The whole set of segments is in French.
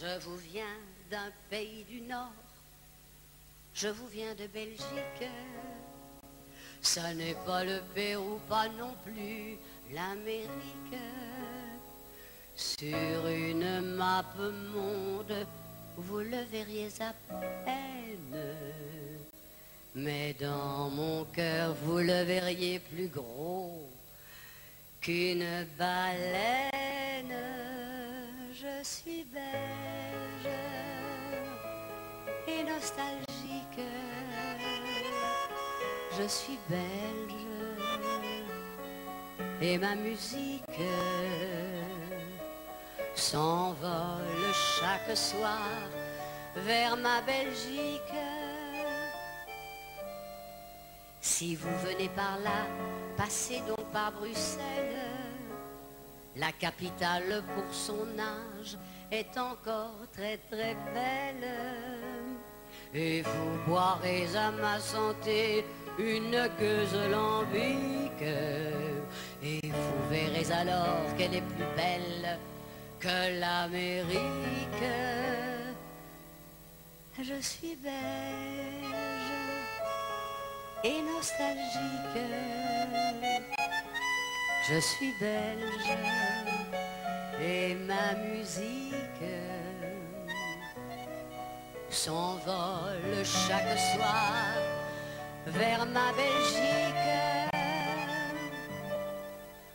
Je vous viens d'un pays du Nord, je vous viens de Belgique. Ça n'est pas le Pérou, pas non plus l'Amérique. Sur une map monde, vous le verriez à peine. Mais dans mon cœur, vous le verriez plus gros qu'une baleine. Je suis belge et nostalgique. Je suis belge et ma musique s'envole chaque soir vers ma Belgique. Si vous venez par là, passez donc par Bruxelles. La capitale pour son âge est encore très très belle. Et vous boirez à ma santé une gueuse lambique. Et vous verrez alors qu'elle est plus belle que l'Amérique. Je suis belge et nostalgique. Je suis belge et ma musique s'envole chaque soir vers ma Belgique.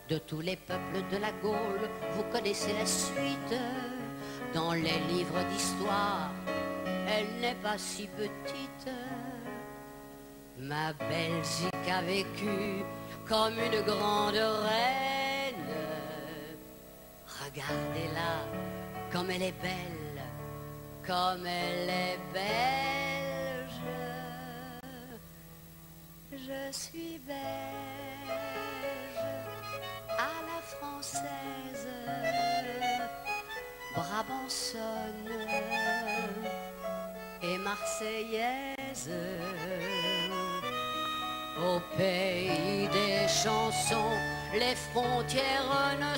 De tous les peuples de la Gaule, vous connaissez la suite. Dans les livres d'histoire, elle n'est pas si petite. Ma Belgique a vécu comme une grande reine. Regardez-la, comme elle est belle, comme elle est belge. Je suis belge à la française, brabançonne et marseillaise. Au pays des chansons, les frontières ne